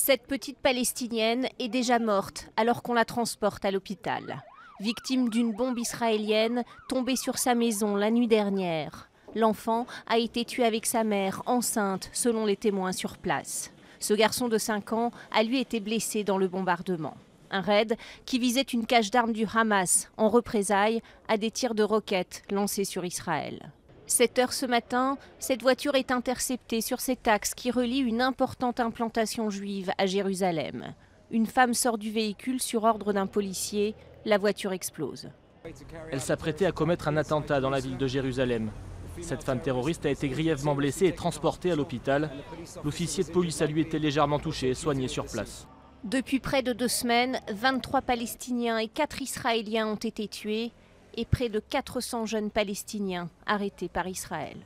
Cette petite Palestinienne est déjà morte alors qu'on la transporte à l'hôpital. Victime d'une bombe israélienne tombée sur sa maison la nuit dernière. L'enfant a été tué avec sa mère, enceinte, selon les témoins sur place. Ce garçon de 5 ans a lui été blessé dans le bombardement. Un raid qui visait une cache d'armes du Hamas en représailles à des tirs de roquettes lancés sur Israël. 7 heures ce matin, cette voiture est interceptée sur cet axe qui relie une importante implantation juive à Jérusalem. Une femme sort du véhicule sur ordre d'un policier. La voiture explose. Elle s'apprêtait à commettre un attentat dans la ville de Jérusalem. Cette femme terroriste a été grièvement blessée et transportée à l'hôpital. L'officier de police a lui été légèrement touché et soigné sur place. Depuis près de deux semaines, 23 Palestiniens et 4 Israéliens ont été tués et près de 400 jeunes Palestiniens arrêtés par Israël.